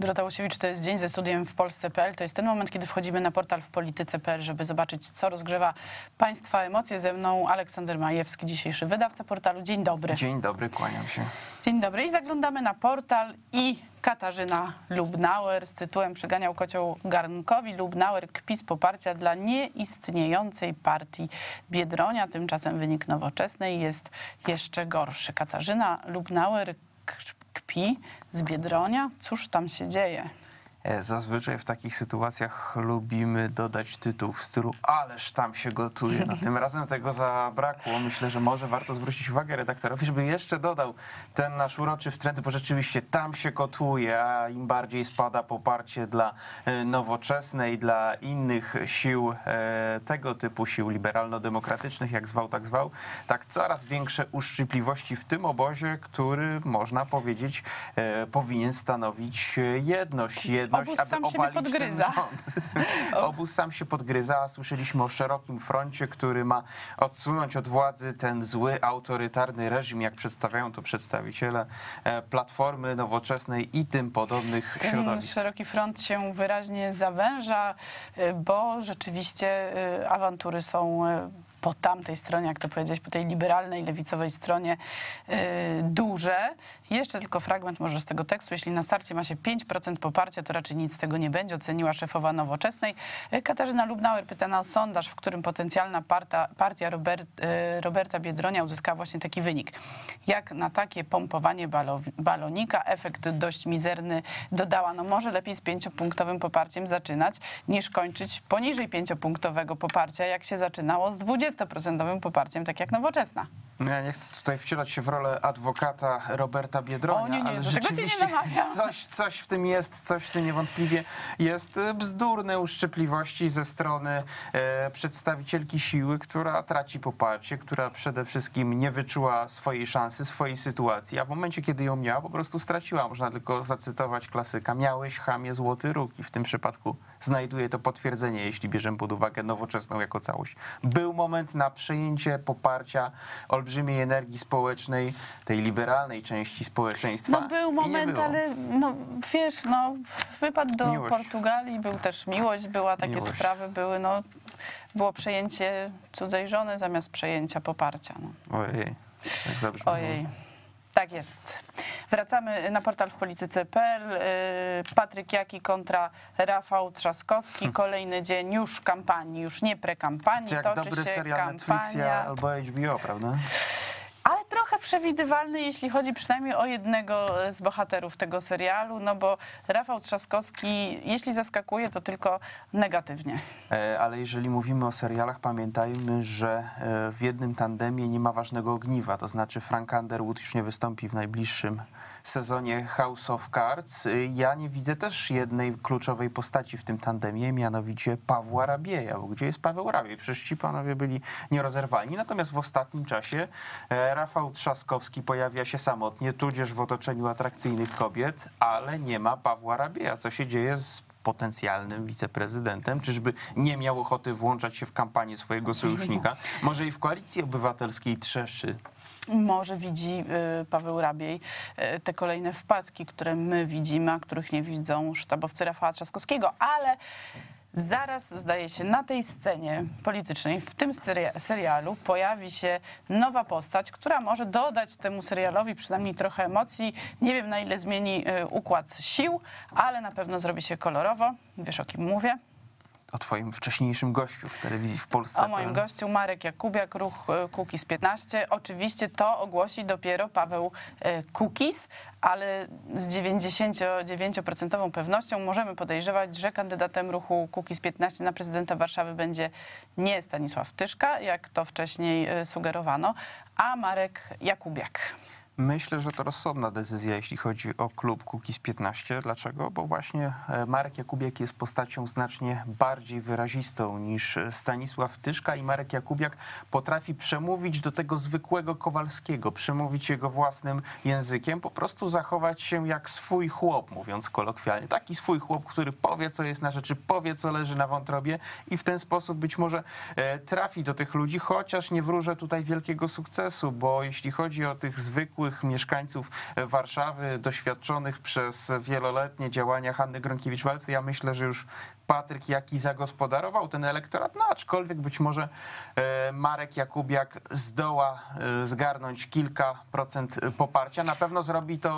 Dorota Łusiewicz, to jest dzień ze studiem w Polsce.pl. To jest ten moment, kiedy wchodzimy na portal w polityce.pl, żeby zobaczyć, co rozgrzewa Państwa emocje. Ze mną Aleksander Majewski, dzisiejszy wydawca portalu. Dzień dobry. Dzień dobry, kłaniam się. Dzień dobry. I zaglądamy na portal i Katarzyna Lubnauer z tytułem Przyganiał kocioł garnkowi. Lubnauer kpi z poparcia dla nieistniejącej partii Biedronia. Tymczasem wynik nowoczesnej jest jeszcze gorszy. Katarzyna Lubnauer kpi z Biedronia. Cóż tam się dzieje? E, Zazwyczaj w takich sytuacjach lubimy dodać tytuł w stylu ależ tam się gotuje. No, tym razem tego zabrakło. Myślę, że może warto zwrócić uwagę redaktorowi, żeby jeszcze dodał ten nasz uroczy trend, bo rzeczywiście tam się gotuje, a im bardziej spada poparcie dla e, nowoczesnej, dla innych sił, e, tego typu sił liberalno-demokratycznych, jak zwał, tak zwał, tak coraz większe uszczypliwości w tym obozie, który można powiedzieć powinien stanowić jedność. jedność Obóz sam siebie obalić ten podgryza. rząd. Obóz sam się podgryza, słyszeliśmy o szerokim froncie, który ma odsunąć od władzy ten zły, autorytarny reżim, jak przedstawiają to przedstawiciele e, Platformy Nowoczesnej i tym podobnych Ten środowisk. szeroki front się wyraźnie zawęża, y, bo rzeczywiście y, awantury są po tamtej stronie, jak to powiedzieć, po tej liberalnej, lewicowej stronie y, duże. Jeszcze tylko fragment może z tego tekstu. Jeśli na starcie ma się 5% poparcia, to raczej nic z tego nie będzie, oceniła szefowa Nowoczesnej. Y, Katarzyna Lubnauer pytana o sondaż, w którym potencjalna parta, partia Robert, y, Roberta Biedronia uzyskała właśnie taki wynik. Jak na takie pompowanie balo, balonika, efekt dość mizerny, dodała, no może lepiej z pięciopunktowym poparciem zaczynać, niż kończyć poniżej pięciopunktowego poparcia, jak się zaczynało z 20% poparciem, tak jak Nowoczesna. Ja nie chcę tutaj wcielać się w rolę adwokata Roberta Biedronia, O, nie, nie, ale rzeczywiście coś, coś w tym jest, coś w tym niewątpliwie jest bzdurne uszczypliwości ze strony e, przedstawicielki siły, która traci poparcie, która przede wszystkim nie wyczuła swojej szansy, swojej sytuacji, a w momencie, kiedy ją miała, po prostu straciła. Można tylko zacytować klasyka. Miałeś chamie złoty róg i w tym przypadku znajduje to potwierdzenie, jeśli bierzemy pod uwagę nowoczesną jako całość. Był moment na przejęcie poparcia olbrzymiej energii społecznej, tej liberalnej części społeczeństwa. No był moment, ale no wiesz, no wypadł do Miłość. Portugalii, był też miłość, była takie Miłość. sprawy, były no było przejęcie cudzej żony zamiast przejęcia poparcia. No. Ojej, tak zabrzmiało. Ojej. Tak jest. Wracamy na portal w polityce.pl. Yy, Patryk Jaki kontra Rafał Trzaskowski. Kolejny dzień już kampanii, już nie prekampanii. To jak Toczy dobry się serial Netflixia kampania. albo HBO, prawda? Ale trochę przewidywalny, jeśli chodzi przynajmniej o jednego z bohaterów tego serialu, no bo Rafał Trzaskowski, jeśli zaskakuje, to tylko negatywnie. E, Ale jeżeli mówimy o serialach, pamiętajmy, że e, w jednym tandemie nie ma ważnego ogniwa, to znaczy Frank Underwood już nie wystąpi w najbliższym sezonie House of Cards. E, Ja nie widzę też jednej kluczowej postaci w tym tandemie, mianowicie Pawła Rabieja. Bo gdzie jest Paweł Rabiej? Przecież ci panowie byli nierozerwalni. Natomiast w ostatnim czasie e, Rafał Trzaskowski pojawia się samotnie, tudzież w otoczeniu atrakcyjnych kobiet, ale nie ma Pawła Rabieja. Co się dzieje z potencjalnym wiceprezydentem, czyżby nie miał ochoty włączać się w kampanię swojego sojusznika? Może i w koalicji obywatelskiej trzeszczy. Może widzi y, Paweł Rabiej y, te kolejne wpadki, które my widzimy, a których nie widzą sztabowcy Rafała Trzaskowskiego, ale zaraz zdaje się na tej scenie politycznej, w tym seria- serialu pojawi się nowa postać, która może dodać temu serialowi przynajmniej trochę emocji. Nie wiem na ile zmieni y, układ sił, ale na pewno zrobi się kolorowo. Wiesz o kim mówię? O twoim wcześniejszym gościu w telewizji w Polsce. O moim gościu Marek Jakubiak, ruch e, Kukiz 15. Oczywiście to ogłosi dopiero Paweł e, Kukiz, ale z 99% pewnością możemy podejrzewać, że kandydatem ruchu Kukiz 15 na prezydenta Warszawy będzie nie Stanisław Tyszka, jak to wcześniej e, sugerowano, a Marek Jakubiak. Myślę, że to rozsądna decyzja, jeśli chodzi o klub Kukiz 15. Dlaczego? Bo właśnie e, Marek Jakubiak jest postacią znacznie bardziej wyrazistą niż Stanisław Tyszka i Marek Jakubiak potrafi przemówić do tego zwykłego Kowalskiego, przemówić jego własnym językiem, po prostu zachować się jak swój chłop, mówiąc kolokwialnie. Taki swój chłop, który powie, co jest na rzeczy, powie, co leży na wątrobie i w ten sposób być może e, trafi do tych ludzi, chociaż nie wróżę tutaj wielkiego sukcesu, bo jeśli chodzi o tych zwykłych mieszkańców Warszawy, doświadczonych przez wieloletnie działania Hanny Gronkiewicz-Walcy. Ja myślę, że już Patryk Jaki zagospodarował ten elektorat, no aczkolwiek być może e, Marek Jakubiak zdoła e, zgarnąć kilka procent poparcia. Na pewno zrobi to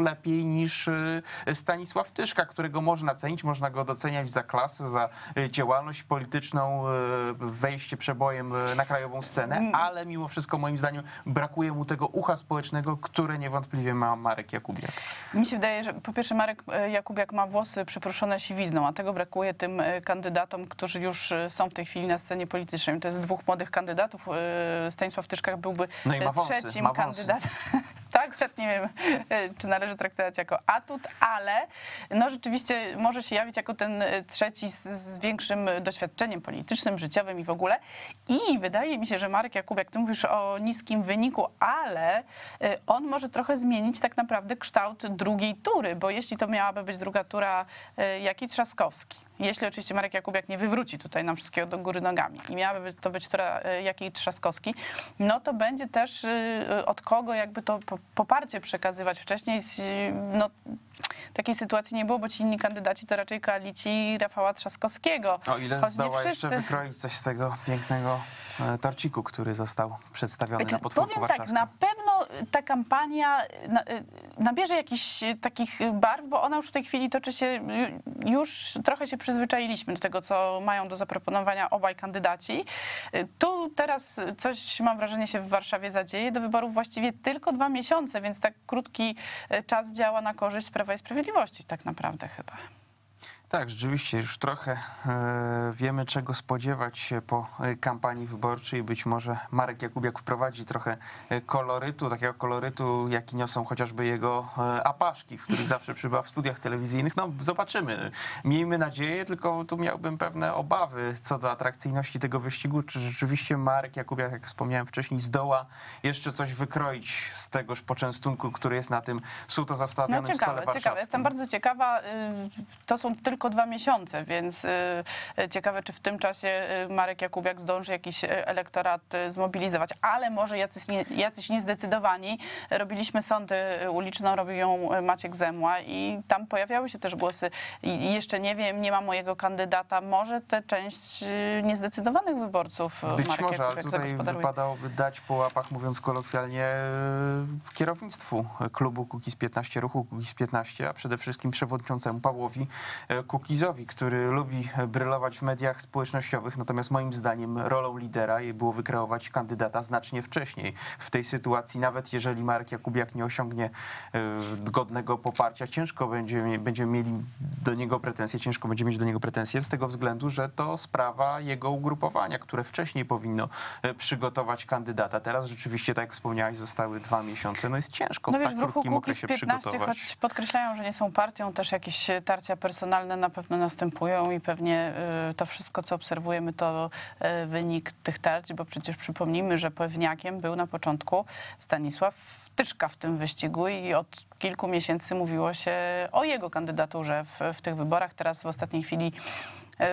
lepiej niż e, Stanisław Tyszka, którego można cenić, można go doceniać za klasę, za e, działalność polityczną, e, wejście przebojem e, na krajową scenę, ale mimo wszystko moim zdaniem brakuje mu tego ucha społecznego, które niewątpliwie ma Marek Jakubiak. Mi się wydaje, że po pierwsze Marek e, Jakubiak ma włosy przypruszone siwizną, a tego brakuje tym e, kandydatom, którzy już e, są w tej chwili na scenie politycznej. To jest dwóch młodych kandydatów. E, Stanisław Tyszkach byłby No wąsy, trzecim kandydatem. tak, nie wiem, e, czy należy traktować jako atut, ale no rzeczywiście może się jawić jako ten e, trzeci z, z większym doświadczeniem politycznym, życiowym i w ogóle. I wydaje mi się, że Marek Jakubiak, ty mówisz o niskim wyniku, ale e, on może trochę zmienić tak naprawdę kształt drugiej tury, bo jeśli to miałaby być druga tura Jaki Trzaskowski, jeśli oczywiście Marek Jakubiak nie wywróci tutaj nam wszystkiego do góry nogami i miałaby to być tura e, Jaki Trzaskowski, no to będzie też e, od kogo jakby to po- poparcie przekazywać. Wcześniej no, takiej sytuacji nie było, bo ci inni kandydaci to raczej koalicji Rafała Trzaskowskiego. O ile Choć jeszcze wykroić coś z tego pięknego e, torciku, który został przedstawiony na Znaczy, podwórku powiem tak, na pewno ta kampania na, y, nabierze jakichś y, takich barw, bo ona już w tej chwili toczy się, y, już trochę się przyzwyczailiśmy do tego, co mają do zaproponowania obaj kandydaci. Y, Tu teraz coś, mam wrażenie, się w Warszawie zadzieje. Do wyborów właściwie tylko dwa miesiące, więc tak krótki y, czas działa na korzyść Prawa i Sprawiedliwości tak naprawdę chyba. Tak, rzeczywiście już trochę e, wiemy, czego spodziewać się po e, kampanii wyborczej. Być może Marek Jakubiak wprowadzi trochę e, kolorytu, takiego kolorytu, jaki niosą chociażby jego apaszki, w których zawsze przybywa w studiach telewizyjnych. No, zobaczymy. Miejmy nadzieję, tylko tu miałbym pewne obawy co do atrakcyjności tego wyścigu. Czy rzeczywiście Marek Jakubiak, jak wspomniałem wcześniej, zdoła jeszcze coś wykroić z tegoż poczęstunku, który jest na tym suto No zastawionym stole ciekawe, warszawskim? ciekawe. Jestem bardzo ciekawa. y, To są tylko dwa miesiące, więc y, y, ciekawe, czy w tym czasie y, Marek Jakubiak zdąży jakiś elektorat zmobilizować. Ale może jacyś, nie, jacyś niezdecydowani. Robiliśmy sądy uliczną, robił ją Maciek Zemła i tam pojawiały się też głosy i jeszcze nie wiem, nie ma mojego kandydata. Może tę część niezdecydowanych wyborców Być Marek może, ale Jakubiak tutaj zagospodaruje. wypadałoby dać po łapach, mówiąc kolokwialnie, kierownictwu klubu Kukiz 15, ruchu Kukiz 15, a przede wszystkim przewodniczącemu Pawłowi Kukizowi, który lubi brylować w mediach społecznościowych, natomiast moim zdaniem rolą lidera jej było wykreować kandydata znacznie wcześniej. W tej sytuacji, nawet jeżeli Marek Jakubiak nie osiągnie e, godnego poparcia, ciężko będzie, będziemy mieli do niego pretensje, ciężko będzie mieć do niego pretensje z tego względu, że to sprawa jego ugrupowania, które wcześniej powinno e, przygotować kandydata. Teraz rzeczywiście, tak jak wspomniałeś, zostały dwa miesiące. No jest ciężko No w tak w krótkim okresie 15, przygotować. choć podkreślają, że nie są partią, też jakieś tarcia personalne na pewno następują i pewnie y, to wszystko, co obserwujemy, to y, wynik tych tarć, bo przecież przypomnijmy, że pewniakiem był na początku Stanisław Tyszka w tym wyścigu i od kilku miesięcy mówiło się o jego kandydaturze w, w tych wyborach. Teraz w ostatniej chwili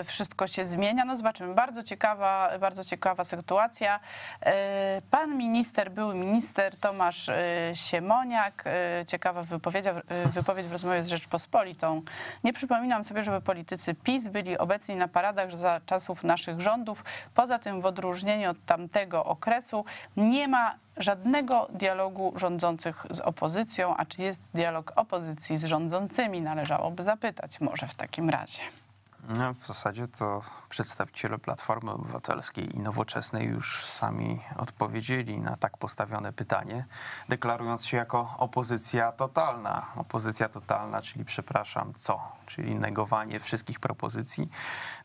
wszystko się zmienia. No zobaczymy. Bardzo ciekawa, bardzo ciekawa sytuacja. E, Pan minister, były minister Tomasz e, Siemoniak, e, ciekawa wypowiedź, wypowiedź w rozmowie z Rzeczpospolitą. Nie przypominam sobie, żeby politycy PiS byli obecni na paradach za czasów naszych rządów. Poza tym w odróżnieniu od tamtego okresu nie ma żadnego dialogu rządzących z opozycją, a czy jest dialog opozycji z rządzącymi, należałoby zapytać może w takim razie. No, w zasadzie to przedstawiciele Platformy Obywatelskiej i Nowoczesnej już sami odpowiedzieli na tak postawione pytanie, deklarując się jako opozycja totalna. Opozycja totalna, czyli przepraszam, co? Czyli negowanie wszystkich propozycji.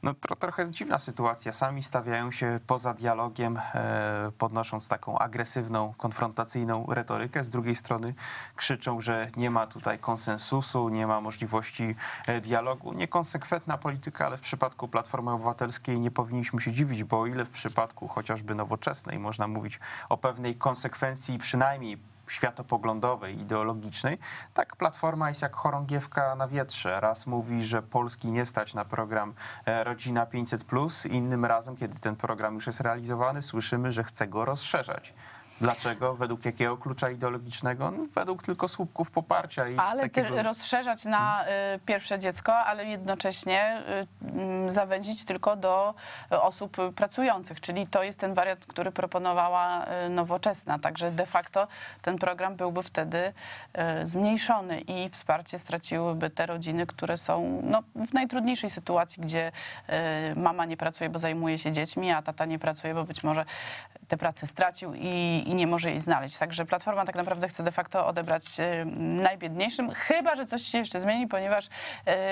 No to trochę dziwna sytuacja. Sami stawiają się poza dialogiem, e, podnosząc taką agresywną, konfrontacyjną retorykę. Z drugiej strony krzyczą, że nie ma tutaj konsensusu, nie ma możliwości e, dialogu. Niekonsekwentna polityka, ale w przypadku Platformy Obywatelskiej nie powinniśmy się dziwić, bo o ile w przypadku chociażby nowoczesnej można mówić o pewnej konsekwencji przynajmniej światopoglądowej, ideologicznej, tak Platforma jest jak chorągiewka na wietrze. Raz mówi, że Polski nie stać na program e, Rodzina 500+, innym razem, kiedy ten program już jest realizowany, słyszymy, że chce go rozszerzać. Dlaczego? Według jakiego klucza ideologicznego? No, według tylko słupków poparcia i Ale takiego... rozszerzać na y, pierwsze dziecko, ale jednocześnie y, zawęzić tylko do osób pracujących, czyli to jest ten wariant, który proponowała y, Nowoczesna. Także de facto ten program byłby wtedy y, zmniejszony i wsparcie straciłyby te rodziny, które są no, w najtrudniejszej sytuacji, gdzie y, mama nie pracuje, bo zajmuje się dziećmi, a tata nie pracuje, bo być może tę pracę stracił i, i nie może jej znaleźć. Także Platforma tak naprawdę chce de facto odebrać y, najbiedniejszym, chyba, że coś się jeszcze zmieni, ponieważ y,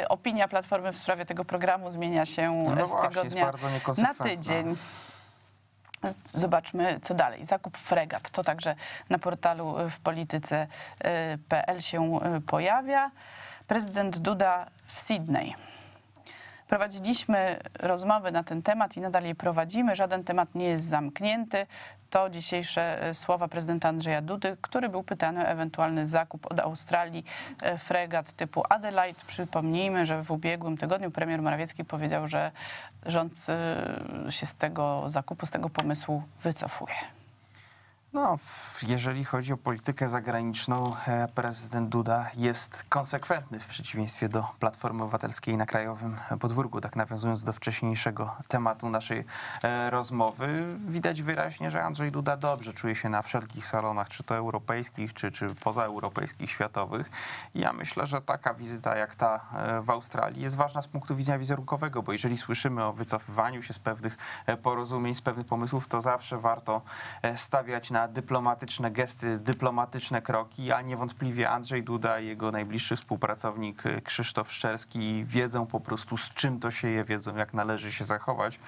opinia Platformy w sprawie tego programu zmienia się No z właśnie, tygodnia na tydzień. Zobaczmy, co dalej. Zakup fregat. To także na portalu y, w polityce.pl się pojawia. Prezydent Duda w Sydney. Prowadziliśmy rozmowy na ten temat i nadal je prowadzimy. Żaden temat nie jest zamknięty. To dzisiejsze e, słowa prezydenta Andrzeja Dudy, który był pytany o ewentualny zakup od Australii e, fregat typu Adelaide. Przypomnijmy, że w ubiegłym tygodniu premier Morawiecki powiedział, że rząd e, się z tego zakupu, z tego pomysłu wycofuje. No, jeżeli chodzi o politykę zagraniczną, e, prezydent Duda jest konsekwentny w przeciwieństwie do Platformy Obywatelskiej na krajowym podwórku. Tak nawiązując do wcześniejszego tematu naszej e, rozmowy, widać wyraźnie, że Andrzej Duda dobrze czuje się na wszelkich salonach, czy to europejskich, czy, czy pozaeuropejskich, światowych. Ja myślę, że taka wizyta jak ta e, w Australii jest ważna z punktu widzenia wizerunkowego, bo jeżeli słyszymy o wycofywaniu się z pewnych porozumień, z pewnych pomysłów, to zawsze warto stawiać na dyplomatyczne gesty, dyplomatyczne kroki, a niewątpliwie Andrzej Duda i jego najbliższy współpracownik e, Krzysztof Szczerski wiedzą po prostu z czym to się je, wiedzą jak należy się zachować.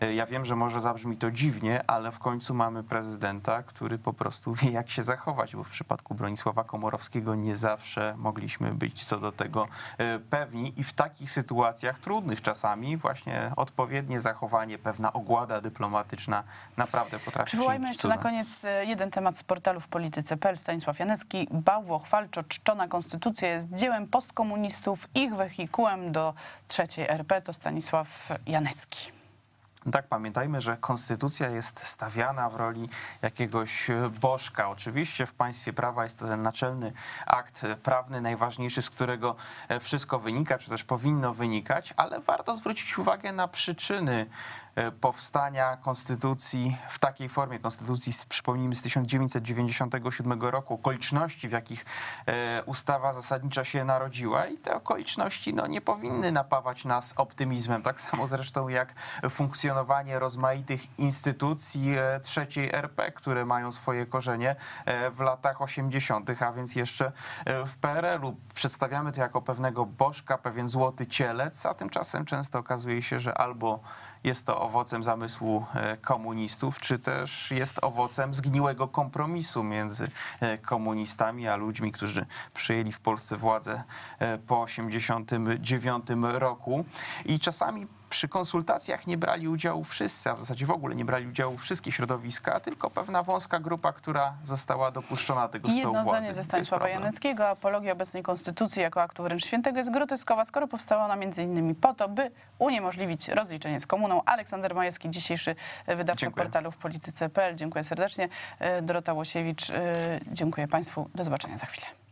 E, Ja wiem, że może zabrzmi to dziwnie, ale w końcu mamy prezydenta, który po prostu wie jak się zachować, bo w przypadku Bronisława Komorowskiego nie zawsze mogliśmy być co do tego e, pewni i w takich sytuacjach trudnych czasami właśnie odpowiednie zachowanie, pewna ogłada dyplomatyczna naprawdę potrafi Przywołajmy jeszcze na koniec e, jeden temat z portalu w polityce.pl. Stanisław Janecki. Bałwochwalczo czczona konstytucja jest dziełem postkomunistów, ich wehikułem do trzeciej RP to Stanisław Janecki. Tak, pamiętajmy, że konstytucja jest stawiana w roli jakiegoś bożka. Oczywiście w państwie prawa jest to ten naczelny akt prawny, najważniejszy, z którego e, wszystko wynika, czy też powinno wynikać, ale warto zwrócić uwagę na przyczyny powstania konstytucji w takiej formie, konstytucji, przypomnijmy, z 1997 roku, okoliczności, w jakich e, ustawa zasadnicza się narodziła i te okoliczności no, nie powinny napawać nas optymizmem. Tak samo zresztą jak funkcjonowanie rozmaitych instytucji e, trzeciej RP, które mają swoje korzenie e, w latach 80., a więc jeszcze e, w PRL-u. Przedstawiamy to jako pewnego bożka, pewien złoty cielec, a tymczasem często okazuje się, że albo jest to owocem zamysłu e, komunistów, czy też jest owocem zgniłego kompromisu między e, komunistami a ludźmi, którzy przyjęli w Polsce władzę e, po 1989 roku. I czasami przy konsultacjach nie brali udziału wszyscy, a w zasadzie w ogóle nie brali udziału wszystkie środowiska, tylko pewna wąska grupa, która została dopuszczona do tego I stołu jedno władzy. zdanie ze Stanisława. Janeckiego. Apologia obecnej konstytucji jako aktu wręcz świętego jest groteskowa, skoro powstała ona między innymi po to, by uniemożliwić rozliczenie z komuną. Aleksander Majewski, dzisiejszy wydawca Dziękuję. portalu w polityce.pl. Dziękuję serdecznie. E, Dorota Łosiewicz, e, dziękuję Państwu. Do zobaczenia za chwilę.